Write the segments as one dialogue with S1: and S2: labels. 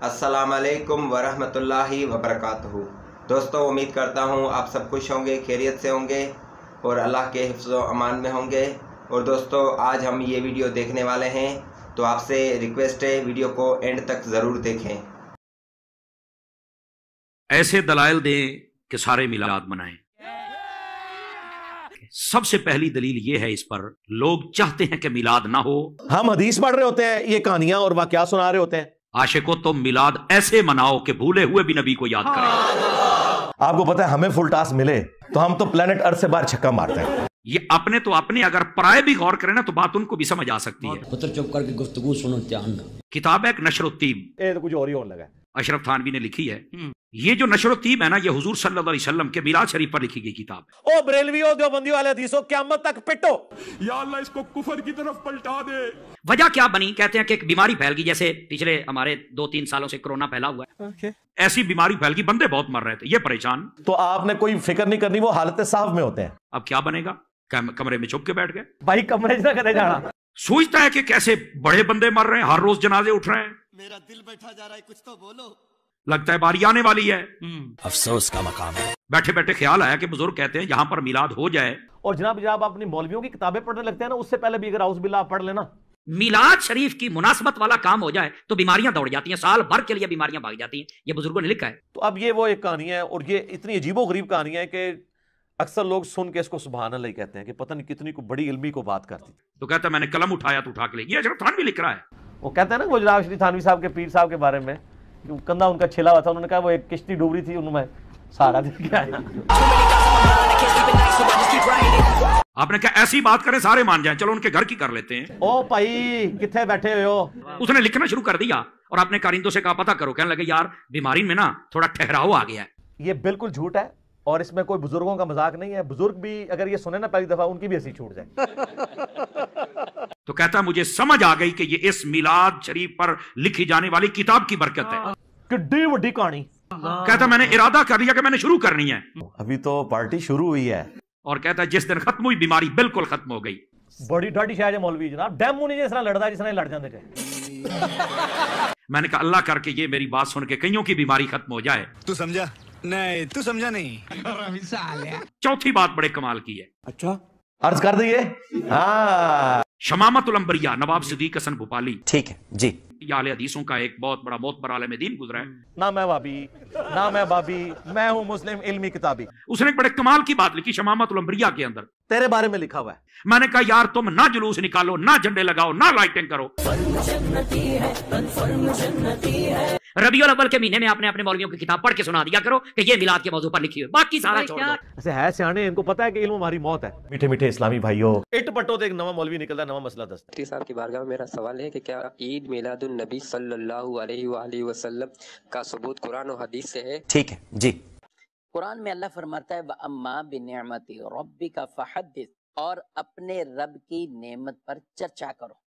S1: السلام علیکم ورحمۃ اللہ وبرکاتہ۔ دوستوں امید کرتا ہوں آپ سب خوش ہوں گے خیریت سے ہوں گے اور اللہ کے حفظ و امان میں ہوں گے۔ اور دوستوں آج ہم یہ ویڈیو دیکھنے والے ہیں تو آپ سے ریکویسٹ ہے ویڈیو کو اینڈ تک ضرور دیکھیں۔
S2: ایسے دلائل دیں کہ سارے میلاد منائیں۔ سب سے پہلی دلیل یہ ہے اس پر لوگ چاہتے ہیں کہ میلاد نہ ہو۔
S3: ہم حدیث پڑھ رہے ہوتے ہیں یہ کہانیاں اور واقعات سنا رہے ہوتے ہیں۔
S2: عاشقو تم میلاد ایسے مناؤ کہ بھولے ہوئے بھی نبی کو یاد کریں۔
S3: آپ کو پتا ہے ہمیں فل ٹاس ملے تو ہم تو پلانٹ ارتھ سے باہر چھکا مارتے ہیں۔
S2: یہ اپنے تو اپنے اگر پرائے بھی غور کریں نا تو بات ان کو بھی سمجھ آ سکتی ہے۔
S4: پتر چپ کر کے گفتگو سنو دھیان نہ
S2: کتاب ہے ایک نشر الطیب
S3: یہ تو کچھ اور ہی ہونے لگا ہے۔
S2: اشرف تھانوی نے لکھی ہے۔ یہ جو نشر الطیب ہے نا یہ حضور صلی اللہ علیہ وسلم کے میلاد شریف پر لکھی گئی کتاب ہے۔
S3: او بریلویو دیوبندی والے حدیثوں قیامت تک پٹو۔
S5: یا اللہ اس کو کفر کی طرف پلٹا دے۔
S2: وجہ کیا بنی؟ کہتے ہیں کہ ایک بیماری پھیل گئی جیسے پچھلے ہمارے دو تین سالوں سے کرونا پھیلا ہوا ہے۔ ایسی بیماری پھیل گئی بندے بہت مر رہے تھے۔ یہ پریشان۔
S3: تو آپ نے کوئی فکر نہیں کرنی وہ حالت صاف میں ہوتے ہیں۔
S2: اب کیا بنے گا؟ کم- کمرے میں چھپ کے بیٹھ گئے۔
S3: بھائی کمرے سے کرے جانا۔
S2: سوچتا ہے کہ کیسے بڑے بندے مر رہے ہیں ہر روز جنازے اٹھ رہے ہیں۔
S6: میرا دل بیٹھا جا رہا ہے کچھ تو بولو۔
S2: لگتا ہے باری آنے والی ہے۔
S4: افسوس کا مقام ہے۔
S2: بیٹھے بیٹھے خیال آیا کہ بزرگ کہتے ہیں یہاں پر میلاد ہو جائے۔
S3: اور جناب جب آپ اپنی مولویوں کی کتابیں پڑھنے لگتے ہیں نا اس سے پہلے بھی اگر آؤس باللہ آپ پڑھ لینا۔
S2: میلاد شریف کی مناسبت والا کام ہو جائے تو بیماریاں دوڑ جاتی ہیں سال بھر کے لیے بیماریاں بھاگ جاتی ہیں۔ یہ بزرگوں نے لکھا ہے۔
S3: تو اب یہ وہ ایک کہانی ہے اور یہ اتنی عجیب و غریب کہانی ہے کہ اکثر لوگ سن کے اس کو سبحان اللہ ہی کہتے ہیں کہ پتہ نہیں کتنی کو بڑی علمی کو بات کرتی۔
S2: تو کہتا ہے میں نے قلم اٹھایا تو اٹھا کے لے یہ اشرف خان بھی لکھ رہا ہے۔
S3: وہ کہتے ہیں نا وہ جناب شری تھانوی صاحب کے پیر صاحب کے بارے میں کندھا ان کا چھلا ہوا تھا انہوں نے کہا وہ ایک کشتی ڈوب رہی تھی انہوں میں سارا دن کیا
S2: آپ نے کہا ایسی بات کریں سارے مان جائیں چلو ان کے گھر کی کر لیتے ہیں۔
S3: او بھائی کتنے بیٹھے ہوئے ہو؟
S2: اس نے لکھنا شروع کر دیا اور اپنے کارندوں سے کہا پتا کرو کہنے لگے یار بیماری میں نا تھوڑا ٹھہراؤ آ گیا ہے۔
S3: یہ بالکل جھوٹ ہے اور اس میں کوئی بزرگوں کا مذاق نہیں ہے۔ بزرگ بھی اگر یہ سنے نا پہلی دفعہ ان کی بھی ایسی چھوٹ جائے۔
S2: تو کہتا ہے مجھے سمجھ آ گئی کہ یہ اس میلاد شریف پر لکھی جانے والی کتاب کی برکت ہے۔
S3: کڈی وڈی کہانی۔
S2: کہتا ہے میں نے ارادہ کر لیا کہ میں نے شروع کرنی ہے۔
S3: ابھی تو پارٹی شروع ہوئی ہے۔
S2: اور کہتا ہے جس دن ختم ہوئی بیماری بالکل ختم ہو گئی۔
S3: بڑی ڈاڈی شاید ہے مولوی جناب ڈیمو نہیں جس طرح لڑتا جس طرح لڑ جاندے تھے۔
S2: میں نے کہا اللہ کر کے یہ میری بات سن کے کئیوں کی بیماری ختم ہو جائے۔
S6: تو سمجھا؟ نہیں تو سمجھا نہیں۔
S2: چوتھی بات بڑے کمال کی ہے۔
S3: عرض کر دئیے ہاں۔
S2: شمامت الانبیاء نواب صدیق حسن بھوپالی۔
S7: ٹھیک ہے۔ جی۔
S2: یہ اہل حدیثوں کا ایک بہت بڑا بہت بڑا عالم دین گزرا ہے۔
S3: نہ میں بابی نہ میں بابی میں ہوں مسلم علمی کتابی۔
S2: اس نے ایک بڑے کمال کی بات لکھی شمامت الانبیاء کے اندر۔
S3: تیرے بارے میں لکھا ہوا ہے۔
S2: میں نے کہا یار تم نہ جلوس نکالو نہ جھنڈے لگاؤ نہ لائٹنگ کرو۔ ربیع الاول کے مہینے میں آپ نے اپنے مولویوں کی کتاب پڑھ کے سنا دیا کرو کہ یہ میلاد کے موضوع پر لکھی ہوئی باقی سارا چھوڑ دو۔
S3: ایسے ہے سیانے ان کو پتا ہے کہ علم ہماری موت ہے۔ میٹھے میٹھے اسلامی بھائیوں۔ اٹ پٹو ایک نواں مولوی نکلتا ہے نواں مسئلہ دستا
S8: مفتی صاحب کی بارگاہ میں میرا سوال ہے کہ کیا عید میلاد النبی صلی اللہ علیہ وآلہ وسلم کا ثبوت قرآن و حدیث سے ہے؟
S7: ٹھیک ہے جی۔
S4: قرآن میں اللہ فرماتا ہے وَأَمَّا بِنِعْمَتِ رَبِّكَ فَحَدِّث۔ اور اپنے رب کی نعمت پر چرچا کرو۔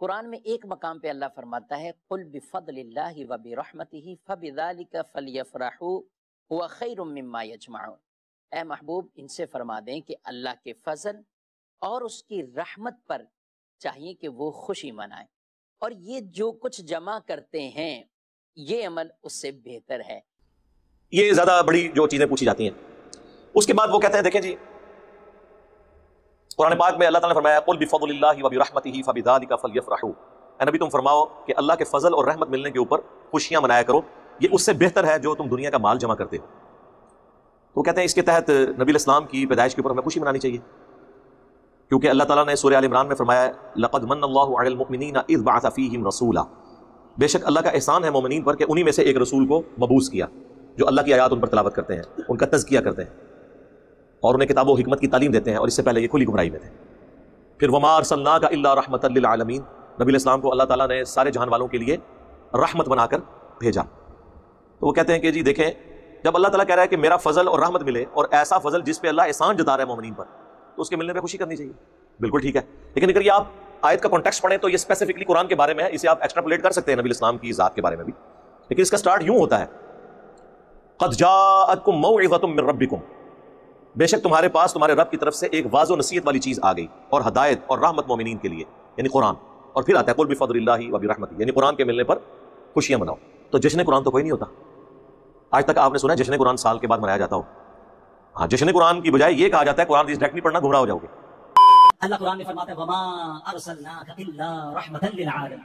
S4: قرآن میں ایک مقام پہ اللہ فرماتا ہے، قُلْ بِفَضْلِ اللَّهِ وَبِرَحْمَتِهِ فَبِذَلِكَ فَلْيَفْرَحُوا هُوَ خَيْرٌ مِّمَّا يَجْمَعُونَ۔ اے محبوب، ان سے فرما دیں کہ اللہ کے فضل اور اس کی رحمت پر چاہیے کہ وہ خوشی منائیں۔ اور یہ جو کچھ جمع کرتے ہیں، یہ عمل اس سے بہتر ہے۔
S3: یہ زیادہ بڑی جو چیزیں پوچھی جاتی ہیں۔ اس کے بعد وہ کہتے ہیں، دیکھیں جی قرآن پاک میں اللہ تعالیٰ نے فرمایا، قل بفضل اللہ وبرحمتہ فبذلک فلیفرحوا اے نبی تم فرماؤ کہ اللہ کے فضل اور رحمت ملنے کے اوپر خوشیاں منایا کرو، یہ اس سے بہتر ہے جو تم دنیا کا مال جمع کرتے ہو۔ تو کہتے ہیں اس کے تحت نبی الاسلام کی پیدائش کے اوپر ہمیں خوشی منانی چاہیے۔ کیونکہ اللہ تعالیٰ نے سورہ عال عمران میں فرمایا، لقد من اللہ علی المؤمنین اذ بعث فیہم رسولا۔ بے شک اللہ کا احسان ہے مومنین پر کہ انہی میں سے ایک رسول کو مبوس کیا، جو اللہ کی آیات ان پر تلاوت کرتے ہیں، ان کا تزکیہ کرتے ہیں۔ اور انہیں کتاب و حکمت کی تعلیم دیتے ہیں اور اس سے پہلے یہ کھلی گمراہی میں تھے۔ پھر وما ارسلنا کا اللہ رحمت للعالمین نبی الاسلام کو اللہ تعالیٰ نے سارے جہان والوں کے لیے رحمت بنا کر بھیجا۔ تو وہ کہتے ہیں کہ جی دیکھیں، جب اللہ تعالیٰ کہہ رہا ہے کہ میرا فضل اور رحمت ملے اور ایسا فضل جس پہ اللہ احسان جتا رہا ہے مومنین پر، تو اس کے ملنے پہ خوشی کرنی چاہیے۔ بالکل ٹھیک ہے۔ لیکن اگر یہ آپ آیت کا کانٹیکس پڑھیں تو یہ اسپیسیفکلی قرآن کے بارے میں ہے اسے آپ ایکسٹراپولیٹ کر سکتے ہیں نبی اسلام کی ذات کے بارے میں بھی۔ لیکن اس کا سٹارٹ یوں ہوتا ہے۔ قد جاءتکم موعظۃ من ربکم بے شک تمہارے پاس، تمہارے رب کی طرف سے ایک واضح نصیحت والی چیز آ گئی، اور ہدایت اور رحمت مومنین کے لیے یعنی قرآن۔ اور پھر آتا ہے، قل بفضل اللہ و برحمتہ یعنی قرآن کے ملنے پر خوشیاں مناؤ۔ تو جشن قرآن تو کوئی نہیں ہوتا۔ آج تک آپ نے سنا جشن قرآن سال کے بعد منایا جاتا ہو۔ ہاں جشن قرآن کی بجائے یہ کہا جاتا ہے، قرآن ڈائریکٹ نہیں پڑھنا گمراہ ہو جاؤ گے۔
S7: اللہ قرآن میں فرماتا ہے، وما ارسلناک الا رحمتا للعالمین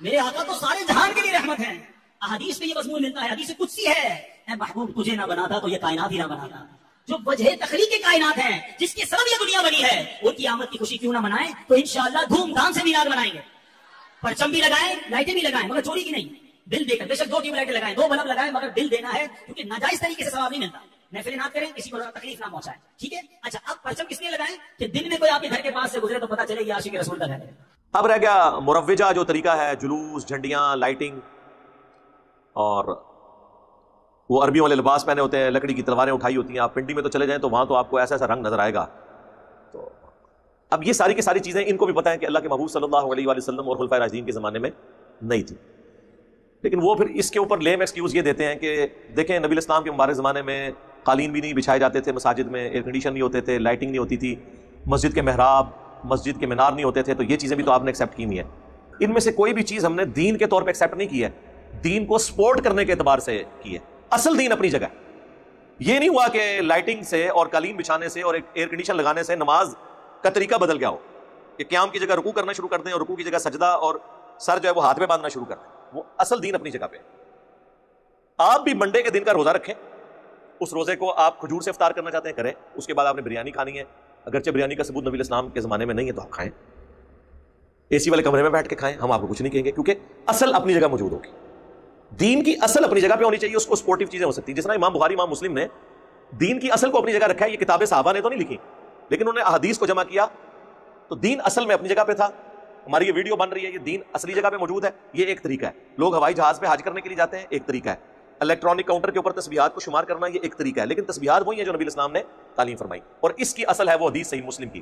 S7: میرے آقا تو سارے جہان کے لیے رحمت ہیں۔ احادیث میں یہ مضمون ملتا ہے، حدیث قدسی ہے۔ اے محبوب، تجھے نہ بناتا تو یہ کائنات ہی نہ بناتا جو وجہ تخلیق کائنات ہیں، جس کے سبب یہ دنیا بنی ہے، وہ قیامت کی خوشی کیوں نہ منائیں، تو انشاءاللہ دھوم دھام سے میلاد منائیں گے۔ پرچم بھی لگائیں، لائٹیں بھی لگائیں، مگر چوری کی نہیں۔ دل دے کر، بے شک دو ٹیوب لائٹیں لگائیں، دو بلب لگائیں، مگر دل دینا ہے، کیونکہ ناجائز طریقے سے ثواب نہیں ملتا۔ محفل نہ کریں، کسی کو تکلیف نہ پہنچائیں۔ ٹھیک ہے؟ اچھا اب پرچم کس لیے لگائیں؟ کہ دن میں کوئی آپ کے گھر کے پاس سے گزرے تو پتا چلے یہ عاشق رسول کا گھر ہے۔
S3: اب رہ گیا مروجہ جو طریقہ ہے، جلوس، جھنڈیاں، لائٹنگ اور وہ عربیوں والے لباس پہنے ہوتے ہیں، لکڑی کی تلواریں اٹھائی ہوتی ہیں، آپ پنڈی میں تو چلے جائیں تو وہاں تو آپ کو ایسا ایسا رنگ نظر آئے گا۔ تو اب یہ ساری کی ساری چیزیں، ان کو بھی پتہ ہے کہ اللہ کے محبوب صلی اللہ علیہ وسلم اور خلفۂ راجدین کے زمانے میں نہیں تھی۔ لیکن وہ پھر اس کے اوپر لیم ایکسکیوز یہ دیتے ہیں کہ دیکھیں نبی الاسلام کے مبارک زمانے میں قالین بھی نہیں بچھائے جاتے تھے مساجد میں ایئر کنڈیشن نہیں ہوتے تھے لائٹنگ نہیں ہوتی تھی، مسجد کے محراب، مسجد کے مینار نہیں ہوتے تھے، تو یہ چیزیں بھی تو آپ نے ایکسیپٹ کی ہوئی ہیں۔ ان میں سے کوئی بھی چیز ہم نے دین کے طور پہ ایکسیپٹ نہیں کی ہے۔ دین کو سپورٹ کرنے کے اعتبار سے کی ہے۔ اصل دین اپنی جگہ یہ نہیں ہوا کہ لائٹنگ سے اور قالین بچھانے سے اور ایئر کنڈیشن لگانے سے نماز کا طریقہ بدل گیا ہو۔ کہ قیام کی جگہ رکو کرنا شروع کر دیں اور رکو کی جگہ سجدہ اور سر جو ہے وہ ہاتھ میں باندھنا شروع کر دیں۔ وہ اصل دین اپنی جگہ پہ آپ بھی منڈے کے دن کا روزہ رکھیں۔ اس روزے کو آپ کھجور سے افطار کرنا چاہتے ہیں، کریں۔ اس کے بعد آپ نے بریانی کھانی ہے۔ اگرچہ بریانی کا ثبوت نبی الاسلام کے زمانے میں نہیں ہے تو آپ کھائیں۔ اے سی والے کمرے میں بیٹھ کے کھائیں۔ ہم آپ کو کچھ نہیں کہیں گے کیونکہ اصل اپنی جگہ موجود ہوگی۔ دین کی اصل اپنی جگہ پہ ہونی چاہیے، اس کو سپورٹو چیزیں ہو سکتی جس طرح امام بخاری، امام مسلم نے دین کی اصل کو اپنی جگہ رکھا ہے، یہ کتابیں صحابہ نے تو نہیں لکھی، لیکن انہوں نے احادیث کو جمع کیا۔ تو دین اصل میں اپنی جگہ پہ تھا۔ ہماری یہ ویڈیو بن رہی ہے، یہ دین اصلی جگہ پہ موجود ہے۔ یہ ایک طریقہ ہے۔ لوگ ہوائی جہاز پہ حاج کرنے کے لیے جاتے ہیں، ایک طریقہ ہے۔ الیکٹرانک کاؤنٹر کے اوپر تصویرات کو شمار کرنا، یہ ایک طریقہ ہے۔ لیکن تصویرات وہی ہیں جو نبی اسلام نے تعلیم فرمائی۔ اور اس کی اصل ہے وہ حدیث صحیح مسلم کی،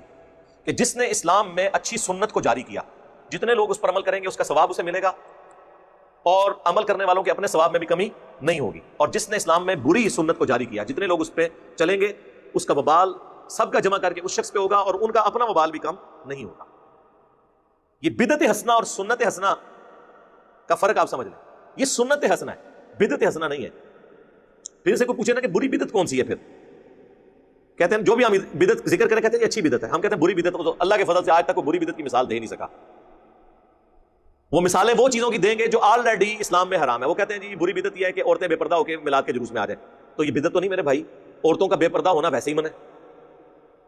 S3: کہ جس نے اسلام میں اچھی سنت کو جاری کیا۔ جتنے لوگ اس پر عمل کریں گے، اس کا ثواب اسے ملے گا۔ اور عمل کرنے والوں کے اپنے ثواب میں بھی کمی نہیں ہوگی۔ اور جس نے اسلام میں بری سنت کو جاری کیا، جتنے لوگ اس پہ چلیں گے، اس کا وبال سب کا جمع کر کے اس شخص پہ ہوگا اور ان کا اپنا وبال بھی کم نہیں ہوگا۔ یہ بدت ہسنا اور سنت ہسنا کا فرق آپ سمجھ لیں۔ یہ سنت ہسنا ہے بدت ہسنا نہیں ہے۔ پھر سے کوئی پوچھے نا کہ بری بدت کون سی ہے پھر؟ کہتے ہیں جو بھی ہم بدت ذکر کریں، کہتے ہیں یہ اچھی بدت ہے۔ ہم کہتے ہیں بری بدت اللہ کے فضل سے آج تک کوئی بری بدت کی مثال دے نہیں سکا۔ وہ مثالیں وہ چیزوں کی دیں گے جو آلریڈی اسلام میں حرام ہے۔ وہ کہتے ہیں جی بری بدت یہ ہے کہ عورتیں بے پردہ ہو کے ملاد کے جلوس میں آ جائیں۔ تو یہ بدت تو نہیں میرے بھائی، عورتوں کا بے پردہ ہونا ویسے ہی من ہے۔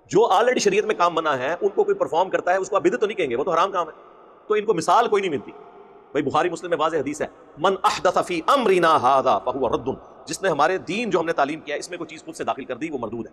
S3: جو آلریڈی شریعت میں کام بنا ہے، ان کو کوئی پرفارم کرتا ہے، اس کو آپ بدت تو نہیں کہیں گے، وہ تو حرام کام ہے۔ تو ان کو مثال کوئی نہیں ملتی۔ بھائی بخاری مسلم میں واضح حدیث ہے، من احدث فی امرنا هذا فهو رد۔ جس نے ہمارے دین جو ہم نے تعلیم کیا اس میں کوئی چیز خود سے داخل کر دی، وہ مردود ہے۔